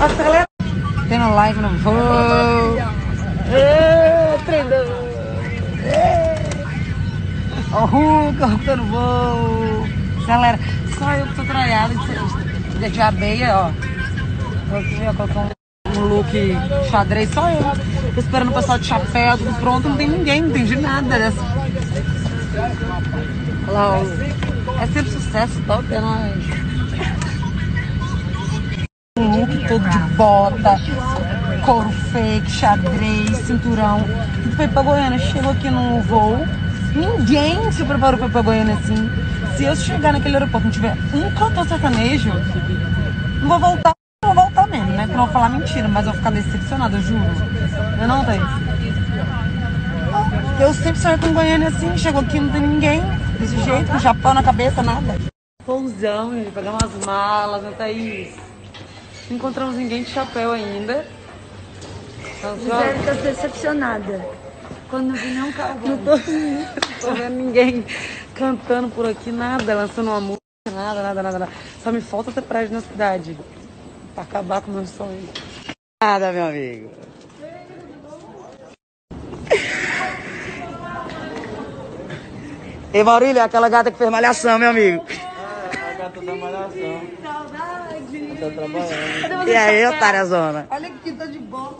Acelera. Tendo live no voo. Ê, treinando. Ó, Hulk, Hulk no voo. Acelera. Só eu que tô traiada de, de, de abeia, ó. Eu aqui, ó, colocou um, um look xadrez, só eu. Tô esperando o pessoal de chapéu, tudo pronto. Não tem ninguém, não entendi nada dessa. Olha lá, ó. É sempre sucesso, top, é nóis. Um look todo de bota, couro fake, xadrez, cinturão. E foi pra Goiânia, chegou aqui no voo. Ninguém se preparou pra ir pra Goiânia assim. Se eu chegar naquele aeroporto e não tiver um cantor sertanejo, não vou voltar, não vou falar mentira, mas eu vou ficar decepcionada, eu juro. Eu não tenho. Eu sempre sonhei com Goiânia assim, chegou aqui não tem ninguém, desse jeito, com chapéu na cabeça, nada. Pousão, gente, pegamos as malas, né, Thaís? Não encontramos ninguém de chapéu ainda. Então, só- Gisele tá decepcionada. Quando vi não carro. Não tô, não tô vendo ninguém cantando por aqui, nada, lançando uma música, nada, nada, nada, nada. Só me falta ter prédio na cidade. Pra acabar com o meu sonho. Nada, meu amigo. Ei, Maurílio, é aquela gata que fez malhação, meu amigo. A gata da malhação. Tá trabalhando. E aí, otária zona? Olha que tá de boa.